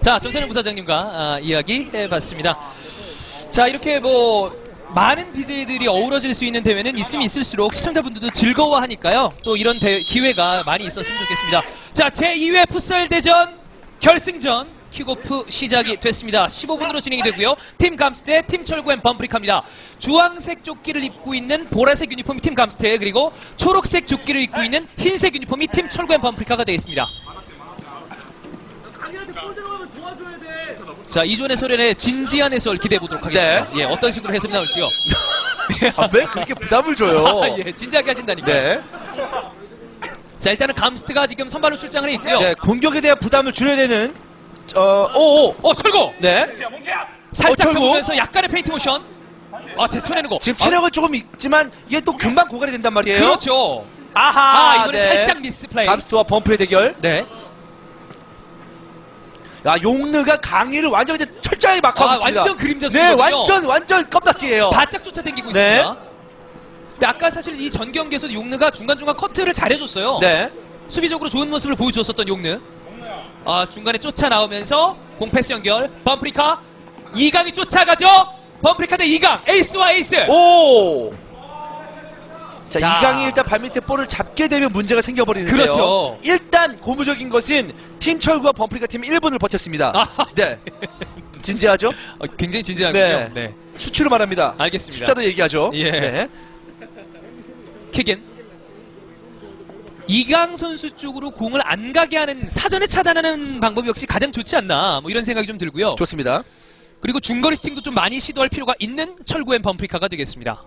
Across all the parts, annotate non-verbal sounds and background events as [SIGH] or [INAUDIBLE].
자, 정찬현 부사장님과 아, 이야기 해봤습니다. 자, 이렇게 뭐 많은 BJ들이 어우러질 수 있는 대회는 있으면 있을수록 시청자분들도 즐거워하니까요. 또 이런 대- 기회가 많이 있었으면 좋겠습니다. 자, 제2회 풋살 대전 결승전 킥오프 시작이 됐습니다. 15분으로 진행이 되고요. 팀 감스트, 팀 철구 and 범프리카입니다. 주황색 조끼를 입고 있는 보라색 유니폼이 팀 감스트, 그리고 초록색 조끼를 입고 있는 흰색 유니폼이 팀 철구 and 범프리카가 되겠습니다. 자, 이존의 소련의 진지한 해설 기대해 보도록 하겠습니다. 예, 어떤 식으로 해설이 나올지요. [LAUGHS] 아, 왜 그렇게 부담을 줘요? [LAUGHS] 아, 예, 진지하게 하신다니까. 네. 자, 일단은 감스트가 지금 선발로 출장을 해 있고요. 네, 공격에 대한 부담을 줄여야 되는 어, 오, 오. 어, 철구! 네. 살짝 어, 철구. 접으면서 약간의 페인트 모션. 아, 제쳐내는 거. 지금 체력은 조금 있지만 이게 또 금방 고갈이 된단 아, 말이에요. 그렇죠. 아하. 아, 이번에 네. 살짝 미스 플레이. 감스트와 범프의 대결. 네. 야, 용르가 강의를 완전 이제 아, 있습니다. 완전 그림자 네, 수거든요. 완전 완전 껌딱지예요. 바짝 쫓아다니고 네. 있습니다. 근데 아까 사실 이 전 경기에서도 용느가 중간중간 커트를 잘해줬어요. 네. 수비적으로 좋은 모습을 보여주었었던 용느. 아, 중간에 쫓아 나오면서 공패스 연결. 범프리카. 이강이 쫓아가죠. 범프리카 대 이강. 에이스와 에이스. 오. 자, 자. 이강이 일단 발밑에 볼을 잡게 되면 문제가 생겨버리는데요. 그렇죠. 일단 고무적인 것은 팀 철구와 범프리카 팀 1분을 버텼습니다. 아. 네. [LAUGHS] 진지하죠? 어, 굉장히 진지하군요. 네. 네. 수치로 말합니다. 알겠습니다. 숫자도 얘기하죠. 예. 네. 킥인. 이강 선수 쪽으로 공을 안 가게 하는 사전에 차단하는 방법이 역시 가장 좋지 않나 뭐 이런 생각이 좀 들고요. 좋습니다. 그리고 중거리 슈팅도 좀 많이 시도할 필요가 있는 철구 and 범프리카가 되겠습니다.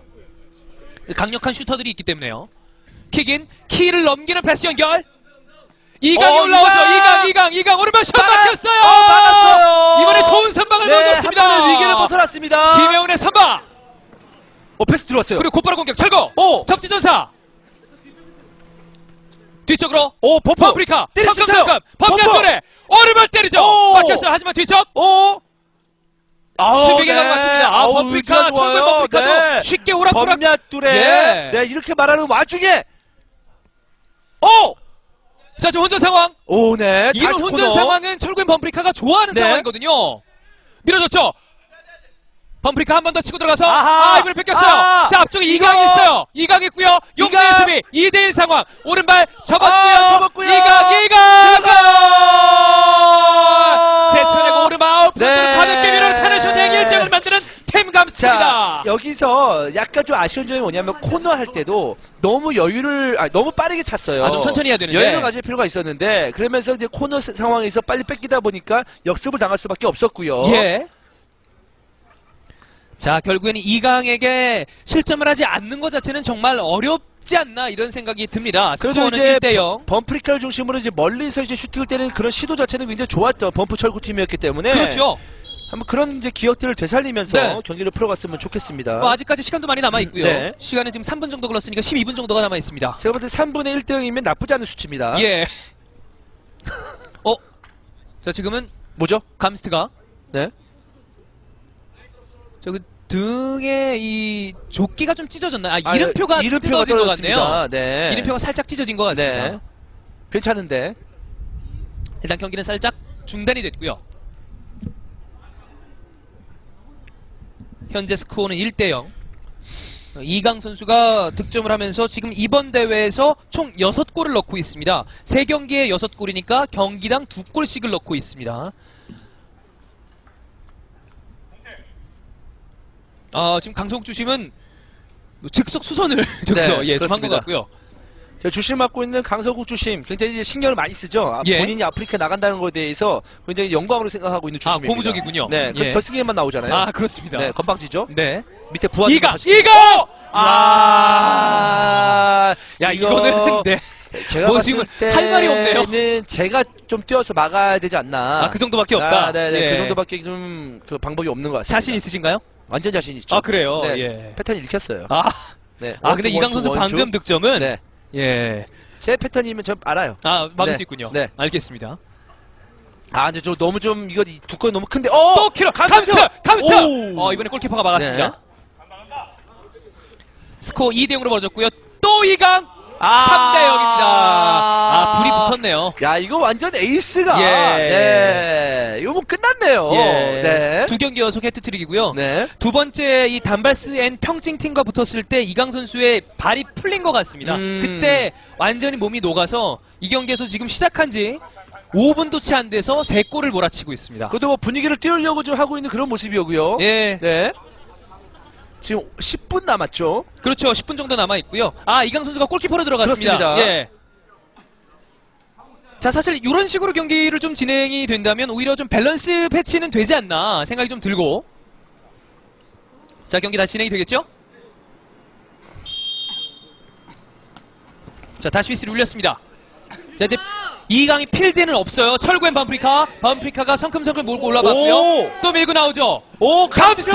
강력한 슈터들이 있기 때문에요. 킥인 키를 넘기는 패스 연결. 이강이 어, 올라오죠. 이강! 이강, 이강, 오른발 슛 막- 막혔어요. 어, 막았어요. 이번에 좋은 선방을 네, 한 넣어줬습니다. 위기를 벗어났습니다. 김혜훈의 선방. 어, 패스 들어왔어요. 그리고 곧바로 공격. 철거. 오! 접지전사. 뒤쪽으로 오, 범프! 범프리카. 때리셨어요. 성kam성kam범 범프! 간 골에 오른발 때리죠. 오! 막혔어요. 하지만 뒤쪽. 오! 아우, 수비가 네. 같습니다. 아, 아우, 범프리카, 의지가 좋아요. 범프리카도 네. 쉽게 오락가락. 범야뚜레. 예. 네, 이렇게 말하는 와중에 오! 자, 지금 혼전 상황. 오, 네. 이런 다시 혼전 코너. 상황은 철구앤 범프리카가 좋아하는 네. 상황이거든요. 밀어줬죠. 범프리카 한 번 더 치고 들어가서 아하. 아 이번에 뺏겼어요. 아. 자 앞쪽에 이거. 이강이 있어요. 이강 있고요. 용대의 이강. 수비 2대1 상황. 오른발 접었고요. 아, 접었고요. 이강 이강 자. 여기서 약간 좀 아쉬운 점이 뭐냐면 코너 할 때도 너무 여유를 아, 너무 빠르게 찼어요. 아, 좀 천천히 해야 되는데. 여유를 가질 필요가 있었는데 그러면서 이제 코너 스- 상황에서 빨리 뺏기다 보니까 역습을 당할 수밖에 없었고요. 예. 자, 결국에는 이강에게 실점을 하지 않는 것 자체는 정말 어렵지 않나 이런 생각이 듭니다. 그래도 스코어는 이제 1대 0. 범프리카를 중심으로 이제 멀리서 이제 슈팅을 때리는 그런 시도 자체는 굉장히 좋았던 범프 철구 팀이었기 때문에 그렇죠. 한번 그런 이제 기억들을 되살리면서 네. 경기를 풀어갔으면 좋겠습니다. 뭐 아직까지 시간도 많이 남아 있고요. 네. 시간은 지금 3분 정도 걸렸으니까 12분 정도가 남아 있습니다. 제가 볼 때 3분의 1등이면 나쁘지 않은 수치입니다. 예. [LAUGHS] 어. 자, 지금은 뭐죠? 감스트가 네. 저그 등에 이 조끼가 좀 찢어졌나요? 아, 아, 이름표가 이름표가 것 떨어졌습니다. 같네요. 네. 이름표가 살짝 찢어진 것 같습니다. 네. 괜찮은데. 일단 경기는 살짝 중단이 됐고요. 현재 스코어는 1대 0. 이강 선수가 득점을 하면서 지금 이번 대회에서 총 6골을 넣고 있습니다. 3경기에 6골이니까 경기당 2골씩을 넣고 있습니다. 아, 지금 강성욱 주심은 뭐 즉석 수선을 [LAUGHS] 저기서 네, 예, 좀한것 그렇습니다. 같고요. 주심 맡고 있는 강서국 주심 굉장히 이제 신경을 많이 쓰죠. 아, 예. 본인이 아프리카 나간다는 것에 대해서 굉장히 영광으로 생각하고 있는 아, 주심입니다. 고무적이군요. 네, 예. 결승에만 나오잖아요. 아, 그렇습니다. 네, 건방지죠. 네. 밑에 부하! 하시고. 이강! 아, 야, 이거 이거는 [LAUGHS] 네. 제가 뭐 봤을 할 말이 없네요. 제가 좀 뛰어서 막아야 되지 않나. 아, 그 정도밖에 없다. 아, 네, 네, 예. 그 정도밖에 좀 그 방법이 없는 것 같습니다. 자신 있으신가요? 완전 자신 있죠. 아, 그래요? 네, 예. 패턴 읽혔어요. 아, 네. 아 근데 이강 선수. 방금 득점은 네. 예. 제 패턴이면 전 알아요. 아, 막을 네. 수 있군요. 네. 알겠습니다. 아, 근데 저 너무 좀 이거 이 두건 너무 큰데. 어! 또 키러 감스트! 감스트! 오! 어, 이번에 골키퍼가 막았습니다. 네. 스코어 2대 0으로 벌어졌고요. 또 이강 아! 3대 0입니다. 아, 불이 붙었네요. 야, 이거 완전 에이스가. 예. 네. 이거 뭐 끝났네요. 예. 네. 두 경기 연속 해트트릭이고요. 네. 두 번째 이 단발스 and 평징 팀과 붙었을 때 이강 선수의 발이 풀린 것 같습니다. 음. 그때 완전히 몸이 녹아서 이 경기에서 지금 시작한 지 5분도 채 안 돼서 세 골을 몰아치고 있습니다. 그래도 뭐 분위기를 띄우려고 좀 하고 있는 그런 모습이고요. 예, 네. 지금 10분 남았죠. 그렇죠. 10분 정도 남아 있고요. 아 이강 선수가 골키퍼로 들어갔습니다. 그렇습니다. 예. 자 사실 이런 식으로 경기를 좀 진행이 된다면 오히려 좀 밸런스 패치는 되지 않나 생각이 좀 들고 자 경기 다시 진행이 되겠죠? 자 다시 위스를 울렸습니다. 자 이제 이강이 필드는 없어요. 철구엔 반프리카 반프리카가 성큼성큼 몰고 올라갔고요. 오! 또 밀고 나오죠. 오, 감스터!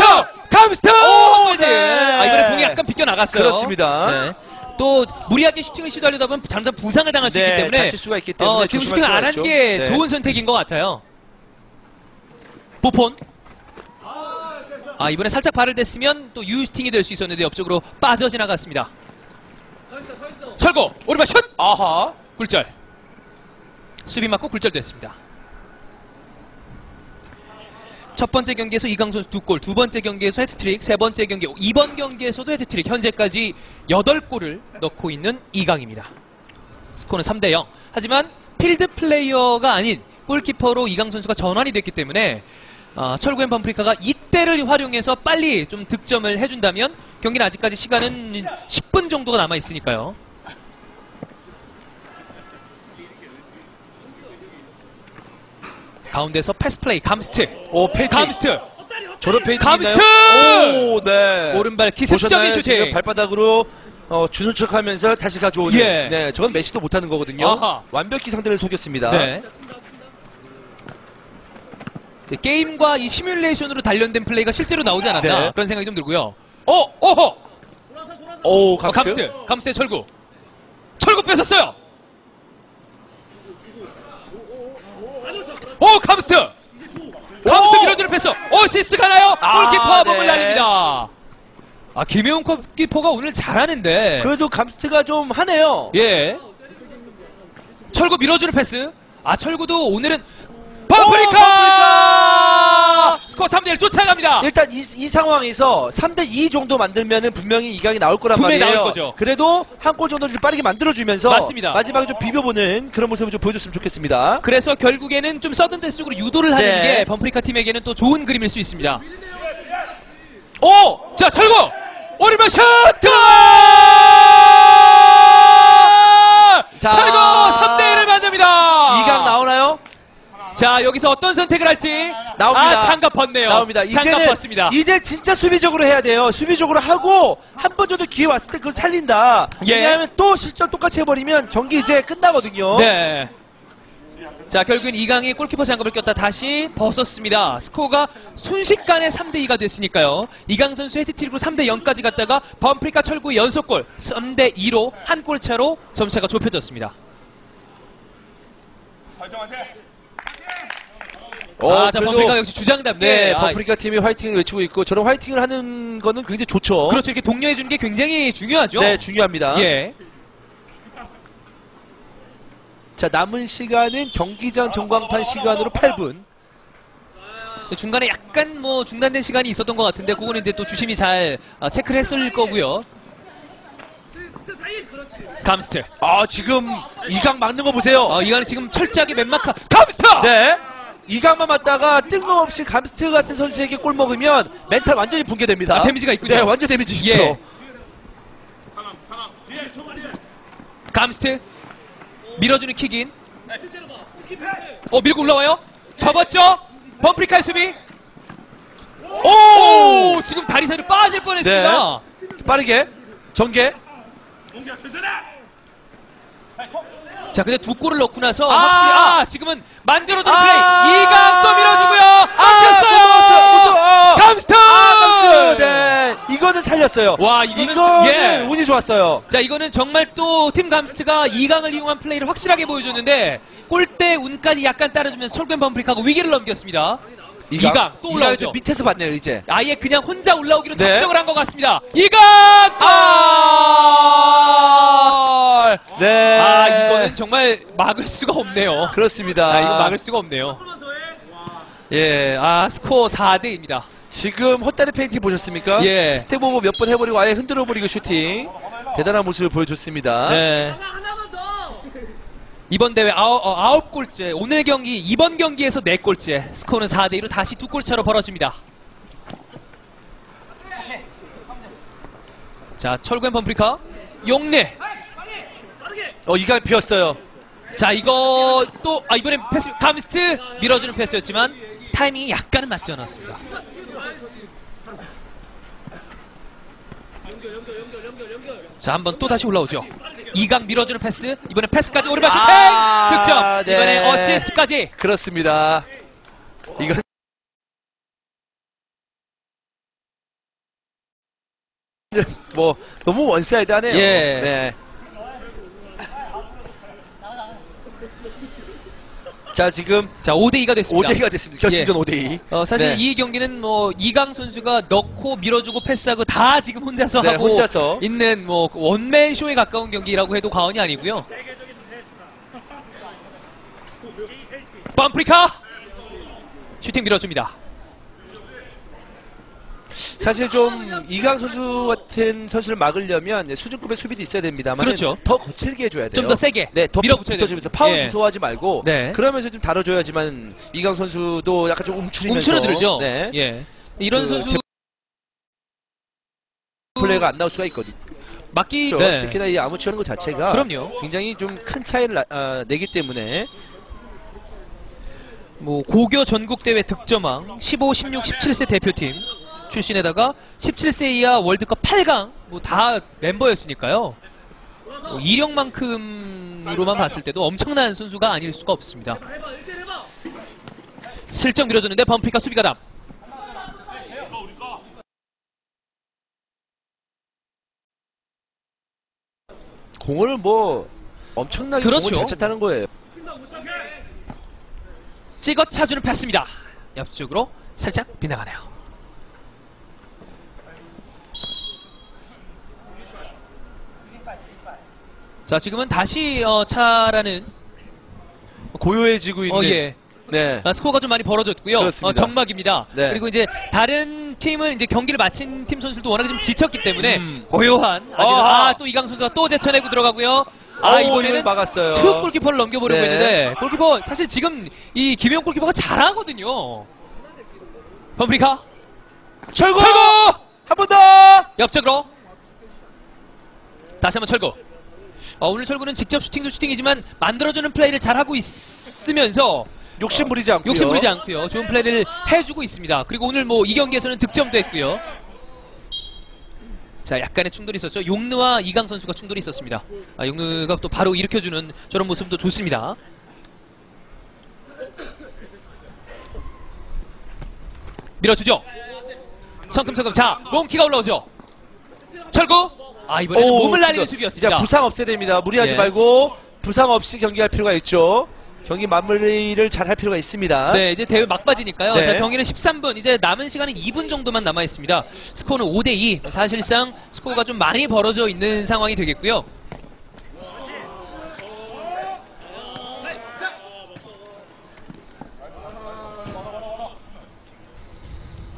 감스터! 오! 네. 아, 이번에 공이 약간 비껴 나갔어요. 그렇습니다. 네. 또 무리하게 슈팅을 시도하려다 보면 잠깐 부상을 당할 수 네, 있기 때문에 다칠 수가 있기 때문에 어, 지금 슈팅을 안한 필요가 게 있죠. 네. 좋은 선택인 것 같아요. 보폰. 아 이번에 살짝 발을 댔으면 또 유슈팅이 될 수 있었는데 옆쪽으로 빠져 지나갔습니다. 철구 오른발 슛! 아하. 굴절. 수비 맞고 굴절됐습니다. 첫 번째 경기에서 이강 선수 두 골, 두 번째 경기에서 해트트릭, 세 번째 경기, 이번 경기에서도 해트트릭, 현재까지 8골을 넣고 있는 이강입니다. 스코어는 3대 0. 하지만 필드 플레이어가 아닌 골키퍼로 이강 선수가 전환이 됐기 때문에 아, 철구 and 범프리카가 이때를 활용해서 빨리 좀 득점을 해준다면 경기는 아직까지 시간은 10분 정도가 남아 있으니까요. 가운데서 패스 플레이 감스트 오, 페인트. 감스트 저런 페인트 감스트! 오, 네. 오른발 기습적인 보셨나요? 슈팅 발바닥으로 어, 주는 척하면서 다시 가져오는. 예. 네, 저건 메시도 못하는 거거든요. 아하. 완벽히 상대를 속였습니다. 네. 이제 게임과 이 시뮬레이션으로 단련된 플레이가 실제로 나오지 않았나 네. 그런 생각이 좀 들고요. 어, 어허, 오, 어, 감스트. 감스트, 감스트의 철구, 철구 뺏었어요. 오, 감스트, 감스트 오! 밀어주는 패스, 어시스트 가나요? 아, 골키퍼 몸을 네. 날립니다. 아, 김혜웅 골키퍼가 오늘 잘하는데. 그래도 감스트가 좀 하네요. 예. 철구 밀어주는 패스. 아, 철구도 오늘은 오, 범프리카! 스코어 3대1 쫓아갑니다. 일단 이, 이 상황에서 3대2 정도 만들면은 분명히 이강이 나올 거란 분명히 말이에요. 나올 거죠. 그래도 한 골 정도는 좀 빠르게 만들어주면서 맞습니다. 마지막에 좀 비벼보는 그런 모습을 좀 보여줬으면 좋겠습니다. 그래서 결국에는 좀 서든 데스 쪽으로 유도를 하는 네. 게 범프리카 팀에게는 또 좋은 그림일 수 있습니다. 오! 자, 철구! 오른발 슛! 들어가! 자. 철구 3대1을 만듭니다. 이강 나오나요? 자, 여기서 어떤 선택을 할지. 나옵니다. 아, 장갑 벗네요. 나옵니다. 장갑 이제는 벗습니다. 이제 진짜 수비적으로 해야 돼요. 수비적으로 하고 한 번 정도 기회 왔을 때 그걸 살린다. 예. 왜냐하면 또 실점 똑같이 해버리면 경기 이제 끝나거든요. 네. 자, 결국엔 이강이 골키퍼 장갑을 꼈다 다시 벗었습니다. 스코어가 순식간에 3대2가 됐으니까요. 이강 선수 해트트릭으로 3대0까지 갔다가 범프리카 철구 연속골 3대2로 한 골 차로 점차가 좁혀졌습니다. 어, 아, 자, 그래도- 범프리카 역시 주장답게. 네, 아, 범프리카 팀이 화이팅을 외치고 있고 저런 화이팅을 하는 거는 굉장히 좋죠. 그렇죠. 이렇게 독려해 주는 게 굉장히 중요하죠. 네, 중요합니다. 예. 자, 남은 시간은 경기 전 전광판 시간으로 8분. 중간에 약간 뭐 중단된 시간이 있었던 것 같은데 그거는 이제 또 주심이 잘 아, 체크를 했을 거고요. 감스트. 아, 지금 이강 막는 거 보세요. 어, 이강은 지금 철저하게 man mark. 감스트! 네. 이강만 막다가 뜬금없이 감스트 같은 선수에게 골 먹으면 멘탈 완전히 붕괴됩니다. 아, 데미지가 있군요. 네, 완전 데미지 있죠. 예. 감스트. 밀어주는 킥인. 어 밀고 올라와요? 접었죠? 범프리카의 수비. 오, 지금 다리 사이로 빠질 뻔했습니다. 빠르게. 전개. 자 근데 두 골을 넣고 나서 아! 확실히 아 지금은 만들어주는 아! 플레이 이강 또 밀어주고요 아, 못 안겼어요 넣었어. 감스트 아. 네. 이거는 살렸어요. 와, 이거는 이거는 좀- 예. 운이 좋았어요. 자 이거는 정말 또 팀 감스트가 이강을 이용한 플레이를 확실하게 보여줬는데 골대 운까지 약간 따라주면서 철구 and 범프리카가 위기를 넘겼습니다 이강, 또 이강 올라오죠. 좀 밑에서 봤네요 이제. 아예 그냥 혼자 올라오기로 네. 작정을 한 것 같습니다. 이강! 골! 네. 아, 이거는 정말 막을 수가 없네요. 그렇습니다. 아, 이거 막을 수가 없네요. 예, 아, 스코어 4대2입니다. 지금 헛다리 페인팅 보셨습니까? 예. step over 몇 번 해버리고 아예 흔들어 버리고 슈팅. 대단한 모습을 보여줬습니다. 네. 이번 대회 아홉, 어, 아홉 골째, 오늘 경기, 이번 경기에서 네 골째, 스코어는 4대2로 다시 두 골차로 벌어집니다. 자, 철구앤 범프리카, 용내. 어 이강 비었어요. 자, 이거 또, 아, 이번엔 패스, 감스트 밀어주는 패스였지만, 타이밍이 약간은 맞지 않았습니다. 자, 한번 또 다시 올라오죠. 이강 밀어주는 패스, 이번엔 패스까지 오른발 슈팅! 아, 득점! 네. 이번에 어시스트까지! 그렇습니다. 이거 [LAUGHS] 뭐 너무 one side하네요. 예. 네. 자 지금 자, 5대2가 됐습니다. 5대2가 됐습니다. 결승전 예. 5대2. 어, 사실 네. 이 경기는 뭐 이강 선수가 넣고 밀어주고 패스하고 다 지금 혼자서 네, 하고 혼자서. 있는 뭐 원맨 쇼에 가까운 경기라고 해도 과언이 아니고요. [LAUGHS] 범프리카 슈팅 밀어줍니다. 사실 좀 이강 선수 같은 선수를 막으려면 수준급의 수비도 있어야 됩니다만 그렇죠. 더 거칠게 해줘야 돼요. 좀 더 세게 네, 더 밀어붙여야 됩니다. 파울 예. 무서워하지 말고 네. 그러면서 좀 다뤄줘야지만 이강 선수도 약간 좀 움츠리면서 움츠러들죠. 네. 예. 이런 그 선수 제- 플레이가 안 나올 수가 있거든요. 막기 그렇죠. 네. 특히나 이 아무치하는 것 자체가 그럼요. 굉장히 좀 큰 차이를 나- 아, 내기 때문에 뭐 고교 전국 대회 득점왕 15, 16, 17세 대표팀 출신에다가 17세 이하 월드컵 8강 뭐 다 멤버였으니까요. 뭐 이력만큼으로만 봤을 때도 엄청난 선수가 아닐 수가 없습니다. 슬쩍 밀어줬는데 범피카 수비가 담. 공을 뭐 엄청나게 그렇죠. 공을 잘 찼다는 거예요. 찍어 차주는 패스입니다. 옆쪽으로 살짝 빗나가네요. 자 지금은 다시 어, 차라는 고요해지고 있는 어, 예. 네. 아, 스코어가 좀 많이 벌어졌고요. 그렇습니다. 어, 정막입니다. 네. 그리고 이제 다른 팀은 이제 경기를 마친 팀 선수들도 워낙에 좀 지쳤기 때문에 음. 고요한. 아또 이강 선수가 또 제쳐내고 들어가고요. 아 오, 이번에는 막았어요. 투 골키퍼를 넘겨보려고 네. 했는데 골키퍼 사실 지금 이 김영 골키퍼가 잘하거든요. 범프리카 철구! 철구 한번 더! 옆쪽으로 다시 한번 철구. 어, 오늘 철구는 직접 슈팅도 슈팅이지만 만들어주는 플레이를 잘하고 있으면서 욕심 부리지 않고요. 욕심 부리지 않고요. 좋은 플레이를 해주고 있습니다. 그리고 오늘 뭐 이 경기에서는 득점도 했고요. 자, 약간의 충돌이 있었죠. 용느와 이강 선수가 충돌이 있었습니다. 아, 용느가 또 바로 일으켜주는 저런 모습도 좋습니다. 밀어주죠. 성큼성큼. 자, 롱키가 올라오죠. 철구. 아, 이번에는 오, 몸을 날리는 수비였습니다. 이제 부상 없애야 됩니다. 무리하지 예. 말고 부상 없이 경기할 필요가 있죠. 경기 마무리를 잘 할 필요가 있습니다. 네, 이제 대회 막바지니까요. 네. 자, 경기는 13분, 이제 남은 시간은 2분 정도만 남아 있습니다. 스코어는 5대 2. 사실상 스코어가 좀 많이 벌어져 있는 상황이 되겠고요.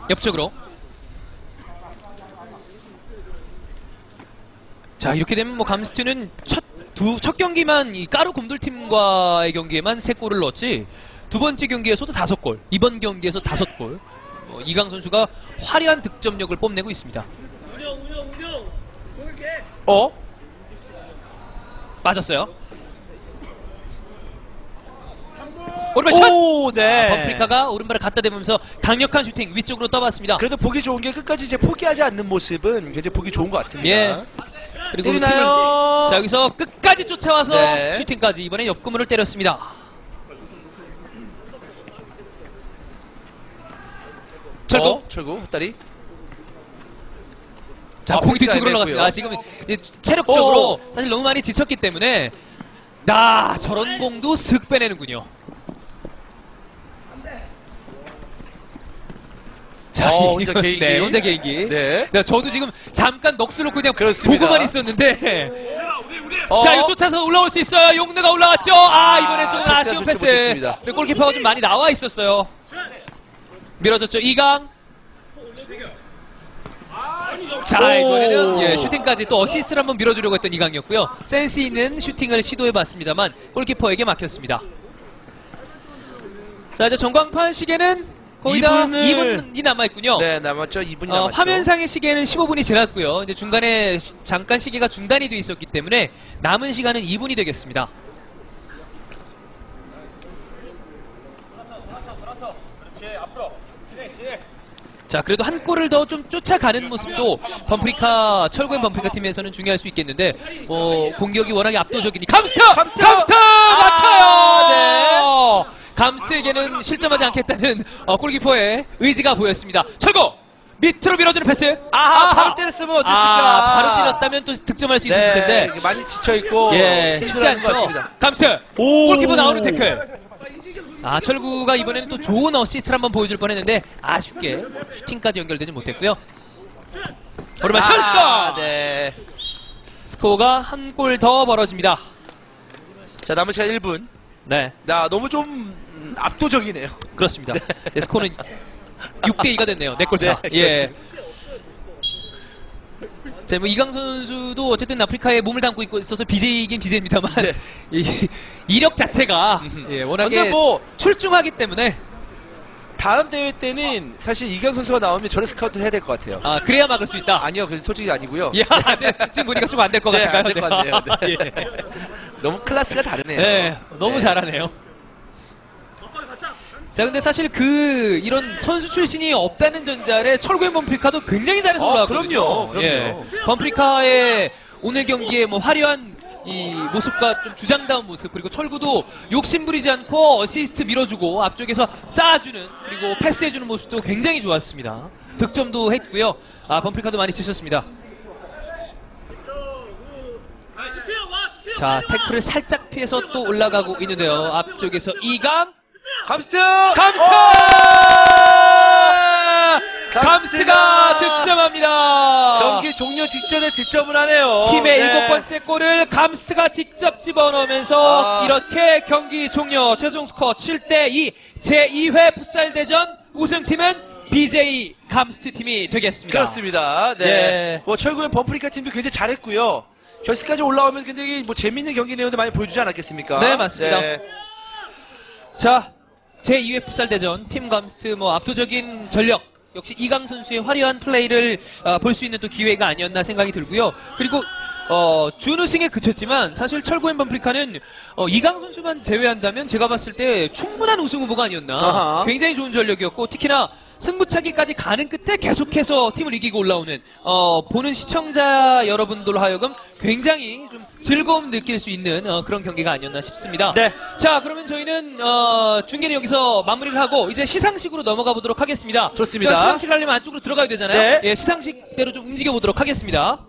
옆쪽으로. 자, 이렇게 되면 뭐 감스트는 첫 두 첫 경기만 이 까루 곰돌 팀과의 경기에만 세 골을 넣었지 두 번째 경기에서도 다섯 골, 이번 경기에서 다섯 골. 어, 이강 선수가 화려한 득점력을 뽐내고 있습니다. 어? 빠졌어요. 오른발 샷! 오, 네. 범프리카가 오른발을 갖다 대면서 강력한 슈팅 위쪽으로 떠봤습니다. 그래도 보기 좋은 게 끝까지 이제 포기하지 않는 모습은 굉장히 보기 좋은 것 같습니다. 예. 그리고 팀을 때리나요? 자 여기서 끝까지 쫓아와서 네. 슈팅까지 이번에 옆구물을 때렸습니다. 철구. 어? 철구, 헛다리. 자, 아, 공이 뒤쪽으로 올라갔습니다. 아, 지금 체력적으로 사실 너무 많이 지쳤기 때문에 나 저런 공도 슥 빼내는군요. 자, 어, 혼자 이건- 개인기. 네, 혼자 개인기. 네. 자, 저도 지금 잠깐 넋을 놓고 그냥 그렇습니다. 보고만 있었는데. 어? 자, 이거 쫓아서 올라올 수 있어요. 용느가 올라왔죠. 아, 아, 이번엔 좀 아쉬운 패스. 못했습니다. 그리고 골키퍼가 좀 많이 나와 있었어요. 밀어줬죠. 이강. 자, 오. 이번에는 예, 슈팅까지 또 어시스트를 한번 밀어주려고 했던 이강이었고요. 센스 있는 슈팅을 시도해봤습니다만 골키퍼에게 막혔습니다. 자, 이제 전광판 시계는 거의 다 이분을- 2분이 남아있군요. 네, 남았죠. 2분이 어, 남았죠. 화면상의 시계는 15분이 지났고요. 이제 중간에 시- 잠깐 시계가 중단이 돼 있었기 때문에 남은 시간은 2분이 되겠습니다. 자, 그래도 한 골을 더 좀 쫓아가는 모습도 범프리카 철구엔 범프리카 팀에서는 중요할 수 있겠는데 어, 공격이 워낙에 압도적이니 감스트! 감스트! 감스트! 아, 막혀요! 감스트에게는 실점하지 않겠다는 어, 골키퍼의 의지가 보였습니다. 철구! 밑으로 밀어주는 패스. 아하, 바로 때렸으면 어땠을까? 아, 바로 때렸다면 또 득점할 수 있었을 네, 텐데. 많이 지쳐있고. 예, 쉽지 않죠. 감스! 오. 골키퍼 나오는 태클. 아, 철구가 이번에는 또 좋은 어시스트를 한번 보여줄 뻔했는데 아쉽게 슈팅까지 연결되지 못했고요. 오르마 아, 슛! 네. 스코어가 한 골 더 벌어집니다. 자, 남은 시간 1분. 네, 나 너무 좀 음, 압도적이네요. 그렇습니다. 제 스코어는 6대 2가 됐네요. 네골 차. 네, 예. 자, 뭐 이강 선수도 어쨌든 아프리카에 몸을 담고 있고 있어서 BJ이긴 BJ입니다만 네. [LAUGHS] 이 이력 자체가 예, 워낙에 근데 뭐 출중하기 때문에 다음 대회 때는 사실 이경 선수가 나오면 저를 스카우트 해야 될 것 같아요. 아 그래야 막을 수 있다. 아니요, 그 솔직히 아니고요. 야, 네, 지금 보니까 좀 안 될것 네, 같은가요? 안될 것 같네요. [LAUGHS] 네. 예. [LAUGHS] 너무 클래스가 다르네요. 네, 너무 네. 잘하네요. 자, 근데 사실 그 이런 선수 출신이 없다는 전자에 철구의 범프리카도 굉장히 잘해서 어, 올라왔거든요. 그럼요, 그럼요. 예. 범프리카의 오늘 경기에 뭐 화려한 이 모습과 좀 주장다운 모습 그리고 철구도 욕심 부리지 않고 어시스트 밀어주고 앞쪽에서 싸워주는 그리고 패스해주는 모습도 굉장히 좋았습니다. 득점도 했고요. 아 범프리카도 많이 지치셨습니다. 자 태클을 살짝 피해서 또 올라가고 있는데요. 앞쪽에서 이강 감스트! 감스트! 감스트가 감스트가 득점합니다. 경기 종료 직전에 득점을 하네요. 팀의 네. 일곱 번째 골을 감스트가 직접 집어넣으면서 아. 이렇게 경기 종료 최종 스코어 7대 2 제2회 풋살 대전 우승팀은 BJ 감스트 팀이 되겠습니다. 그렇습니다. 네. 예. 뭐 철구의 범프리카 팀도 굉장히 잘했고요. 결승까지 올라오면 굉장히 뭐 재밌는 경기 내용도 많이 보여주지 않았겠습니까? 네, 맞습니다. 네. 자, 제2회 풋살 대전 팀 감스트 뭐 압도적인 전력 역시 이강 선수의 화려한 플레이를 볼수 있는 또 기회가 아니었나 생각이 들고요. 그리고 어, 준우승에 그쳤지만 사실 철구앤 범프리카는 어, 이강 선수만 제외한다면 제가 봤을 때 충분한 우승 후보가 아니었나. 아하. 굉장히 좋은 전력이었고 특히나 승부차기까지 가는 끝에 계속해서 팀을 이기고 올라오는 어, 보는 시청자 여러분들로 하여금 굉장히 좀 즐거움 느낄 수 있는 어, 그런 경기가 아니었나 싶습니다. 네. 자, 그러면 저희는 어, 중계는 여기서 마무리를 하고 이제 시상식으로 넘어가 보도록 하겠습니다. 좋습니다. 자, 시상식 하려면 안쪽으로 들어가야 되잖아요. 네. 예, 시상식대로 좀 움직여 보도록 하겠습니다.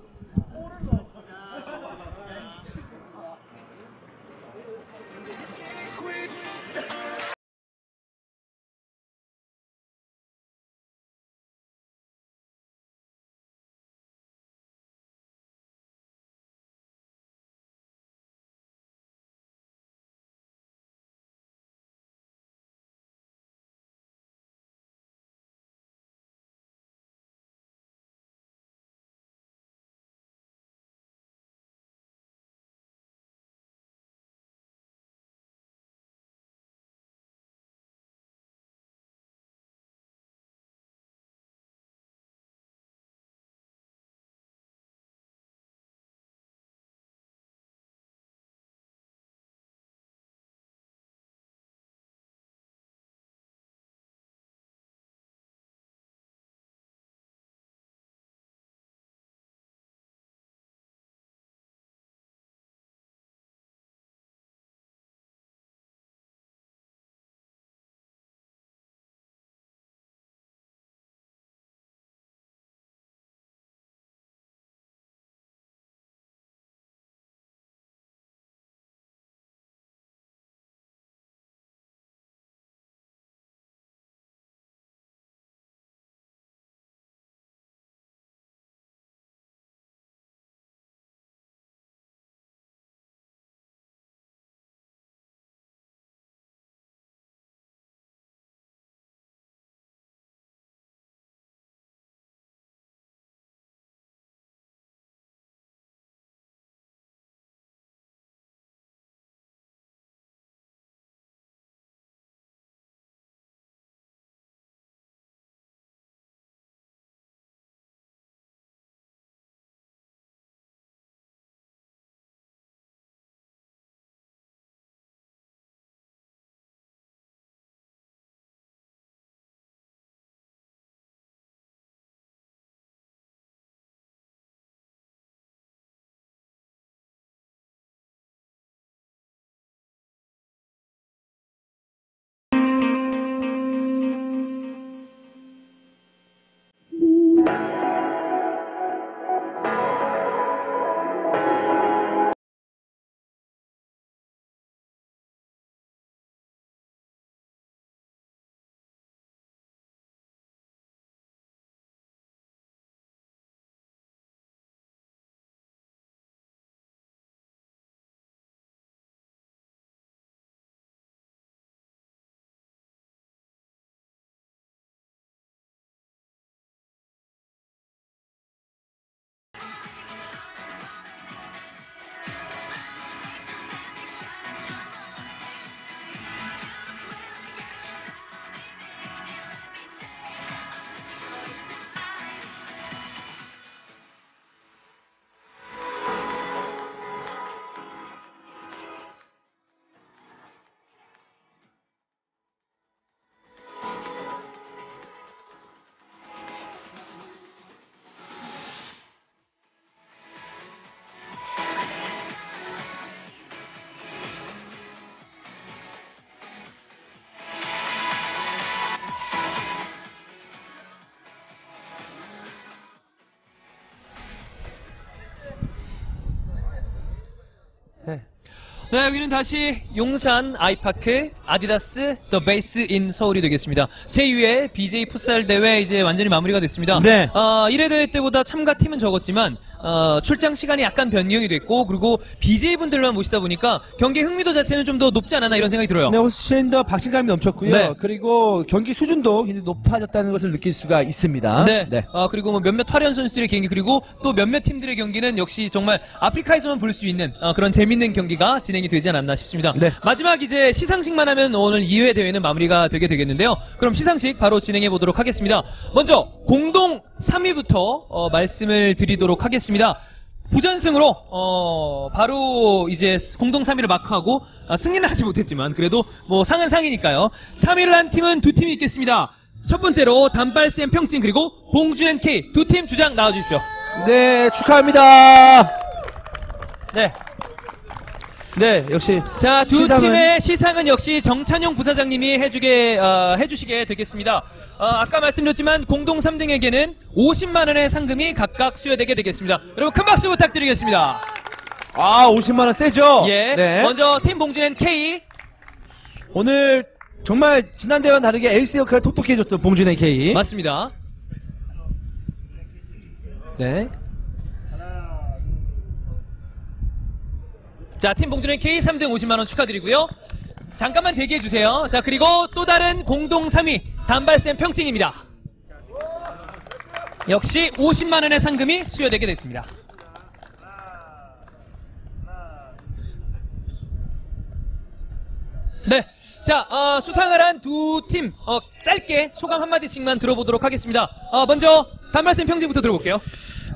네, 여기는 다시 용산 아이파크 아디다스 더 베이스 인 서울이 되겠습니다. 제2회 BJ 풋살 대회 이제 완전히 마무리가 됐습니다. 네. 어, 1회 대회 때보다 참가 팀은 적었지만 어, 출장 시간이 약간 변경이 됐고 그리고 BJ 분들만 모시다 보니까 경기 흥미도 자체는 좀 더 높지 않았나 이런 생각이 들어요. 네, 훨씬 더 박진감이 넘쳤고요. 네. 그리고 경기 수준도 굉장히 높아졌다는 것을 느낄 수가 있습니다. 네. 어, 그리고 뭐 몇몇 화려한 선수들의 경기 그리고 또 몇몇 팀들의 경기는 역시 정말 아프리카에서만 볼 수 있는 어, 그런 재밌는 경기가 진행이 되지 않았나 싶습니다. 네. 마지막 이제 시상식만 하면 오늘 2회 대회는 마무리가 되게 되겠는데요. 그럼 시상식 바로 진행해 보도록 하겠습니다. 먼저 공동 3위부터 어, 말씀을 드리도록 하겠습니다. 부전승으로 어, 바로 이제 공동 3위를 마크하고 아, 승리는 하지 못했지만 그래도 뭐 상은 상이니까요. 3위를 한 팀은 두 팀이 있겠습니다. 첫 번째로 단발쌤 평진 그리고 봉준앤 K 두 팀 주장 나와주십시오. 네, 축하합니다. 네. 네, 역시 자, 두 시상은- 팀의 시상은 역시 정찬용 부사장님이 해주게, 어, 해주시게 되겠습니다. 어, 아까 말씀드렸지만 공동 3등에게는 50만 원의 상금이 각각 수여되게 되겠습니다. 여러분 큰 박수 부탁드리겠습니다. 아, 50만 원 세죠? 예. 네. 먼저 팀 봉준앤 K. 오늘 정말 지난 대회와 다르게 에이스 역할을 톡톡히 해줬던 봉준의 K. 맞습니다. 네. 자, 팀 봉준의 K 3등 50만 원 축하드리고요. 잠깐만 대기해 주세요. 자, 그리고 또 다른 공동 3위, 단발쌤 평칭입니다. 역시 50만원의 상금이 수여되게 됐습니다. 네. 자, 어, 수상을 한 두 팀, 어, 짧게 소감 한마디씩만 들어보도록 하겠습니다. 어, 먼저, 단발쌤 평진부터 들어볼게요.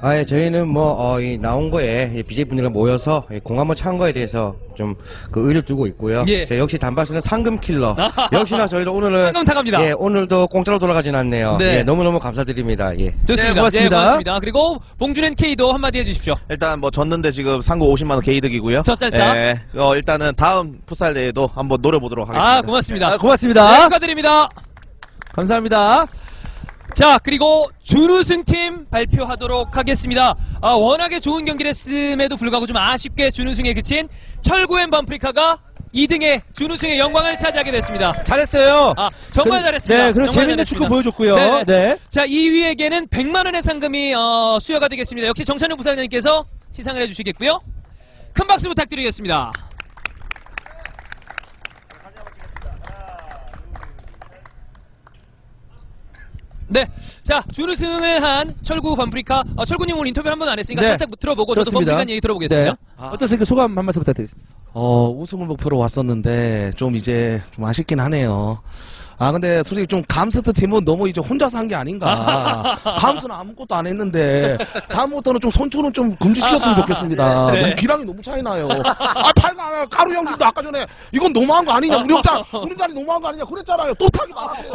아, 예, 저희는 뭐, 어, 이 나온 거에 BJ분들과 모여서 이공 한번 찬 거에 대해서 좀 그 의를 두고 있고요. 예. 저 역시 단발스는 상금 킬러. [LAUGHS] 역시나 저희도 오늘은. 상금 타갑니다. 예, 오늘도 공짜로 돌아가진 않네요. 네. 예, 너무너무 감사드립니다. 예. 좋습니다. 네, 고맙습니다. 예, 고맙습니다. 그리고 봉준앤 K도 한마디 해주십시오. 일단 뭐 졌는데 지금 상금 50만 원 개이득이고요. 저 짤싸. 예, 어, 일단은 다음 풋살 대회도 한번 노려보도록 하겠습니다. 아, 고맙습니다. 아, 고맙습니다. 네, 축하드립니다. 감사합니다. 자, 그리고 준우승팀 발표하도록 하겠습니다. 아, 워낙에 좋은 경기를 했음에도 불구하고 좀 아쉽게 준우승에 그친 철구앤 범프리카가 2등의 준우승의 영광을 차지하게 됐습니다. 잘했어요. 아, 정말 그- 잘했습니다. 네, 그리고 정말 재밌는. 축구 보여줬고요. 네. 네. 자, 2위에게는 100만원의 상금이 어, 수여가 되겠습니다. 역시 정찬용 부사장님께서 시상을 해주시겠고요. 큰 박수 부탁드리겠습니다. 네, 자 준우승을 한 철구 범프리카 어, 철구님 오늘 인터뷰 를한번 안 했으니까 네. 살짝 들어보고 저도 그렇습니다. 범프리카 얘기 들어보겠습니다. 네. 어떠세요? 소감 한 말씀 부탁드리겠습니다. 어, 우승을 목표로 왔었는데, 좀 이제, 좀 아쉽긴 하네요. 아, 근데 솔직히 좀 감스트 팀은 너무 이제 혼자서 한 게 아닌가. [LAUGHS] 감스는 아무것도 안 했는데, 다음부터는 좀 선출은 좀 금지시켰으면 좋겠습니다. 네. 너무 기량이 너무 차이 나요. 아, 팔가, 까루 형님도 아까 전에, 이건 너무한 거 아니냐. 우리 형자, 우리 자리 너무한 거 아니냐. 그랬잖아요. 또 타기 말하세요.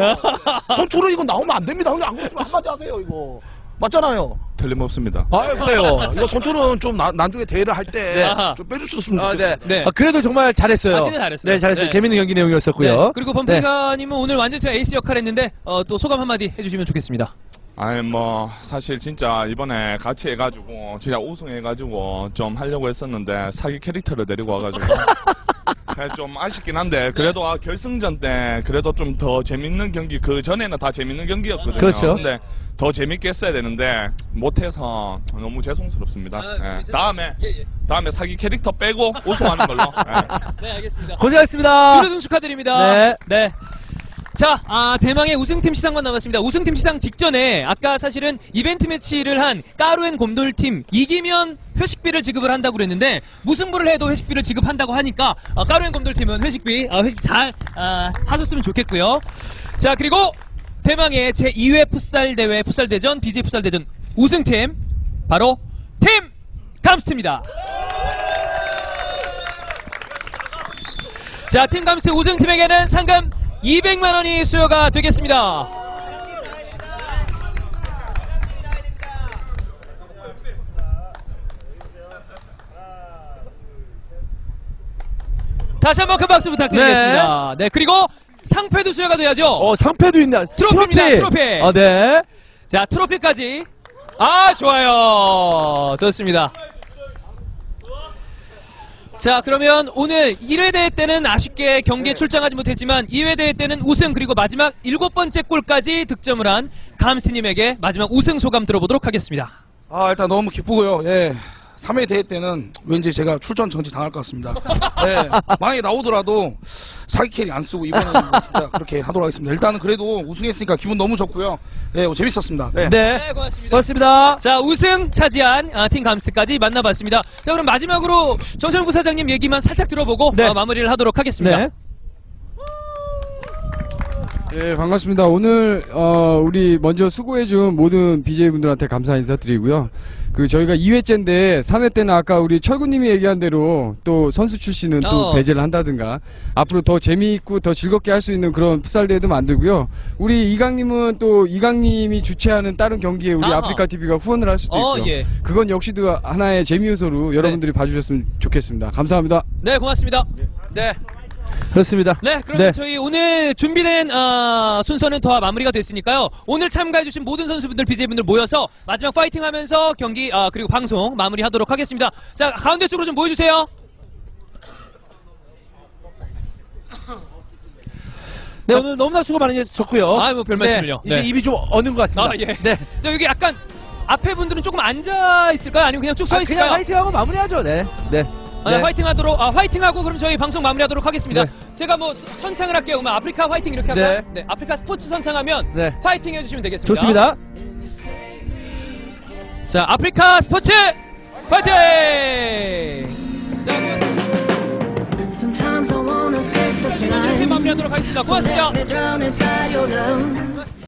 선출은 [LAUGHS] 이거 나오면 안 됩니다. 형님 안 그랬으면 한마디 하세요, 이거. 맞잖아요. 틀림없습니다. 아, 그래요. 이거 선출은 좀 나, 나중에 대회를 할 때. 좀 빼주셨으면 아, 좋겠어요. 네. 네. 아, 그래도 정말 잘했어요. 아, 진짜 잘했어요. 네, 잘했어요. 네. 재밌는 경기 내용이었었고요. 네, 그리고 범프리카님은 오늘 완전 제가 에이스 역할 했는데 어, 또 소감 한마디 해주시면 좋겠습니다. 아니 뭐 사실 진짜 이번에 같이 해가지고 진짜 우승해가지고 좀 하려고 했었는데 사기 캐릭터를 데리고 와가지고 [LAUGHS] 좀 아쉽긴 한데 그래도 아, 결승전 때 그래도 좀 더 재밌는 경기 그 전에는 다 재밌는 경기였거든요. 그렇죠. 근데 더 재밌게 했어야 되는데 못해서 너무 죄송스럽습니다. 아, 예. 다음에 예, 예. 다음에 사기 캐릭터 빼고 우승하는 걸로. 예. [LAUGHS] 네, 알겠습니다. 고생하셨습니다. 준우승 축하드립니다. 네. 자, 아, 대망의 우승팀 시상만 남았습니다. 우승팀 시상 직전에 아까 사실은 이벤트 매치를 한 까루앤 곰돌팀 이기면 회식비를 지급을 한다고 그랬는데 무승부를 해도 회식비를 지급한다고 하니까 아, 까루앤 곰돌팀은 회식비 아, 회식 잘 아, 하셨으면 좋겠고요. 자, 그리고 대망의 제2회 풋살 대회 풋살 대전 BJ 풋살 대전 우승팀 바로 팀 감스트입니다. 자, 팀 감스 우승팀에게는 상금 200만 원이 수여가 되겠습니다. 다시 한번 큰 박수 부탁드리겠습니다. 네, 그리고 상패도 수여가 돼야죠. 어, 상패도 있나? 트로피입니다, 트로피. 아, 네. 자, 트로피까지. 아, 좋아요. 좋습니다. 자, 그러면 오늘 1회 대회 때는 아쉽게 경기에 출장하지 못했지만 2회 대회 때는 우승 그리고 마지막 일곱 번째 골까지 득점을 한 감스님에게 마지막 우승 소감 들어보도록 하겠습니다. 아 일단 너무 기쁘고요. 예. 3회 대회 때는 왠지 제가 출전 정지 당할 것 같습니다. 예. 만약에 나오더라도 사기 캐리 안 쓰고 이번에는 뭐 진짜 그렇게 하도록 하겠습니다. 일단은 그래도 우승했으니까 기분 너무 좋고요. 예, 뭐 재밌었습니다. 네. 네. 고맙습니다. 고맙습니다. 자, 우승 차지한 아, 팀 감스트까지 만나봤습니다. 자, 그럼 마지막으로 정철 부사장님 얘기만 살짝 들어보고 네. 어, 마무리를 하도록 하겠습니다. 네. 예, 반갑습니다. 오늘 어, 우리 먼저 수고해준 모든 BJ분들한테 감사 인사드리고요. 그 저희가 2회째인데 3회 때는 아까 우리 철구님이 얘기한 대로 또 선수 출신은 또 어. 배제를 한다든가 앞으로 더 재미있고 더 즐겁게 할 수 있는 그런 풋살 대회도 만들고요. 우리 이강님은 또 이강님이 주최하는 다른 경기에 우리 아하. 아프리카 TV가 후원을 할 수도 어, 있고요. 예. 그건 역시도 하나의 재미 요소로 여러분들이 봐주셨으면 좋겠습니다. 감사합니다. 네, 고맙습니다. 네. 그렇습니다. 네, 그러면 네. 저희 오늘 준비된 어, 순서는 더 마무리가 됐으니까요. 오늘 참가해주신 모든 선수분들, BJ분들 모여서 마지막 파이팅하면서 경기 아, 그리고 방송 마무리하도록 하겠습니다. 자, 가운데 쪽으로 좀 모여주세요. 네, 오늘 너무나 수고 많으셨고요. 아이, 뭐별 말씀을요. 네, 이제 네. 입이 좀 어는 것 같습니다. 아, 예. 네. 자, 여기 약간 앞에 분들은 조금 앉아 있을까요? 아니면 그냥 쭉서 아, 있을까요? 그냥 화이팅하고 마무리하죠. 네. 네. 아, 네, 네. 화이팅 하도록 아, 화이팅 하고 그럼 저희 방송 마무리 하도록 하겠습니다. 네. 제가 뭐 스- 선창을 할게요. 그러면 아프리카 화이팅 이렇게 할까요? 네. 아프리카 스포츠 선창하면 네. 화이팅 해주시면 되겠습니다. 좋습니다. 자, 아프리카 스포츠 화이팅! 자, 고맙습니다. Sometimes I wanna escape the 이렇게 flight. 마무리 하도록 하겠습니다. 고맙습니다. me drown inside your love.